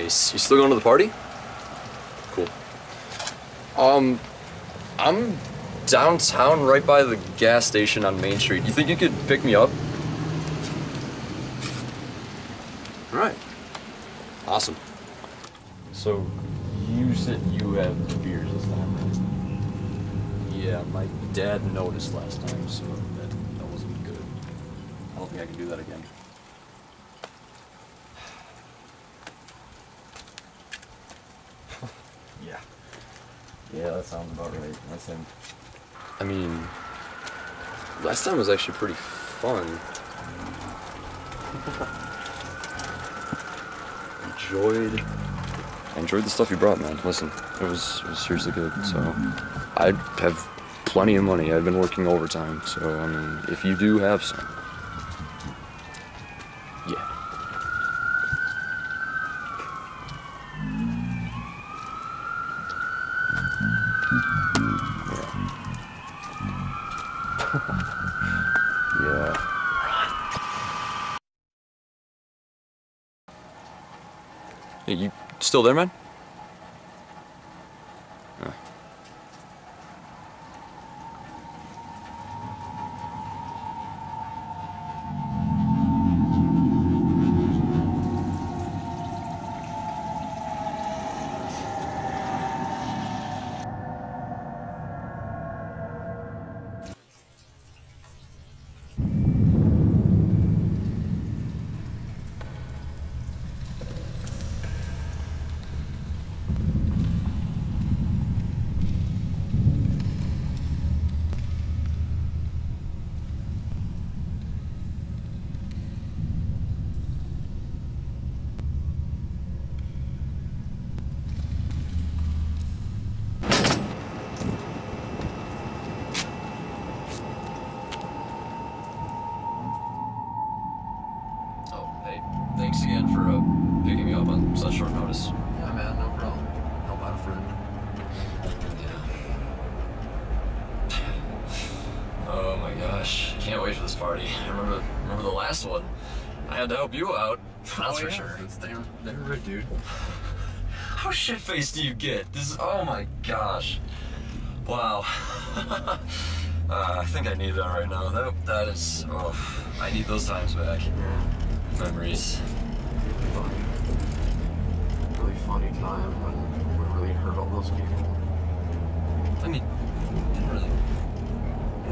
Nice. You still going to the party? Cool. Um, I'm downtown right by the gas station on Main Street. You think you could pick me up? Alright. Awesome. So, you said you have beers this time, right? Yeah, my dad noticed last time, so that, that wasn't good. I don't think I can do that again. Yeah, that sounds about right. That's him. I mean, last time was actually pretty fun. enjoyed, I enjoyed the stuff you brought, man. Listen, it was, it was seriously good. So, mm-hmm. I have plenty of money. I've been working overtime. So, I mean, if you do have some, yeah. Yeah. Hey, you still there, man? Can't wait for this party. I remember, remember the last one. I had to help you out. That's Oh, for yeah, sure. It's damn, damn right, dude. How shit faced do you get? This is, oh my gosh. Wow. uh, I think I need that right now. That, that is, oh, I need those times back. Memories. Funny. Really funny time when we really hurt all those people. I mean, didn't really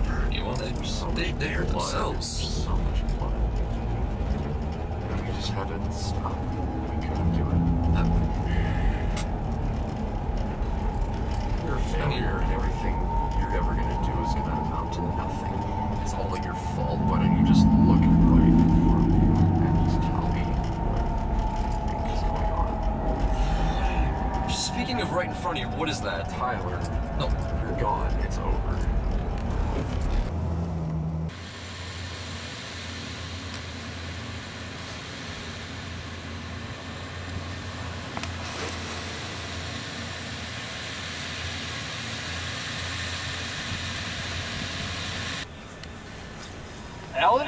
hurt. They, just, So they, they hurt themselves. So much blood. And we just had to stop. We couldn't do it. You're a failure, and everything you're ever gonna do is gonna amount to nothing. It's all your fault. Why don't you just look right in front of you and just tell me what you is going on? Speaking of right in front of you, what is that? Tyler, No, you're gone. It's over. Alan,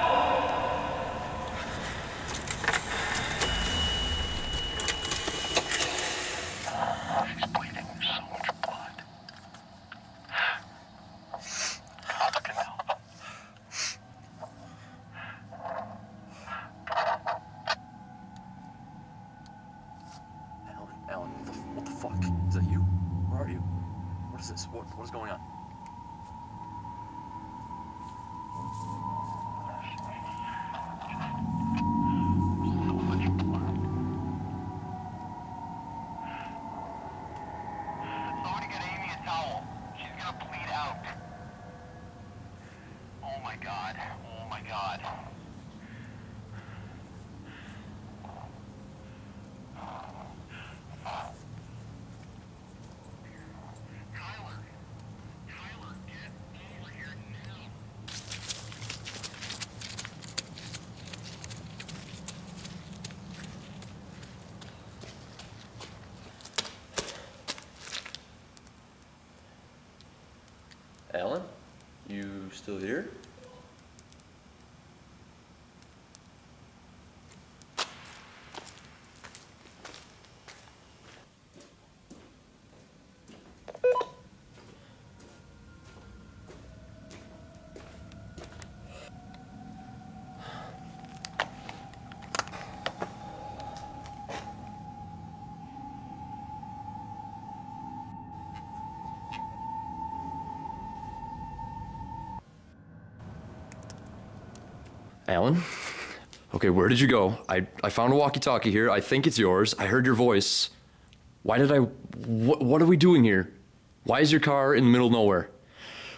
Alan, what the, what the fuck? Is that you? Where are you? What is this? What, what is going on? So much blood. Somebody get Amy a towel. She's gonna bleed out. my god. Oh my god. Tyler. Tyler, get over here now. Alan, you still here? Alan? Okay, where did you go? I, I found a walkie talkie here. I think it's yours. I heard your voice. Why did I. What, what are we doing here? Why is your car in the middle of nowhere?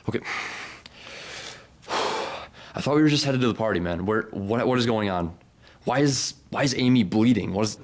Okay. I thought we were just headed to the party, man. Where what what is going on? Why is why is Amy bleeding? What is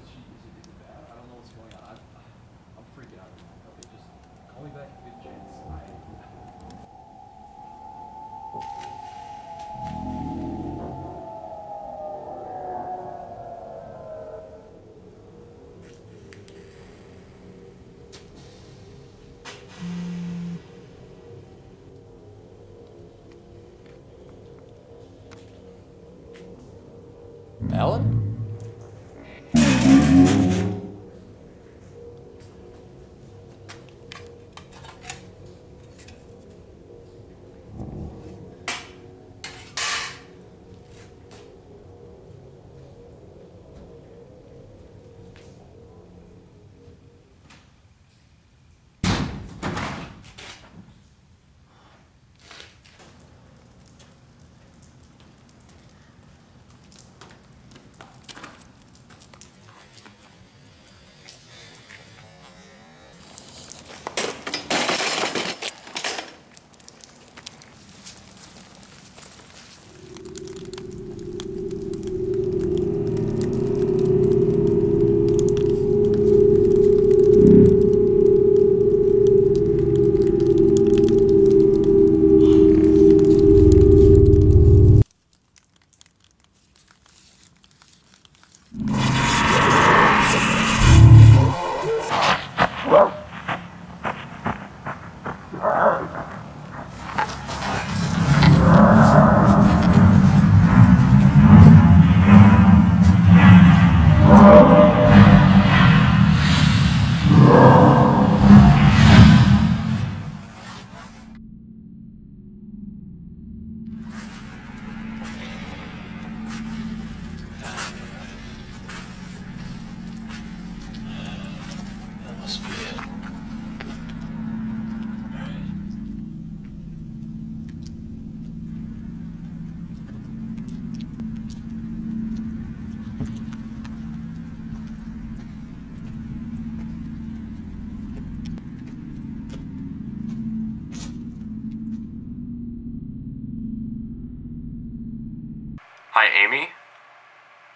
Hi, Amy.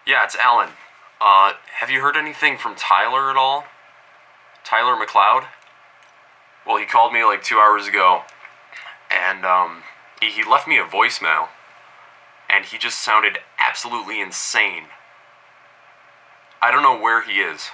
Yeah, it's Alan. Uh, have you heard anything from Tyler at all? Tyler McCloud? Well, he called me like two hours ago, and um, he, he left me a voicemail, and he just sounded absolutely insane. I don't know where he is.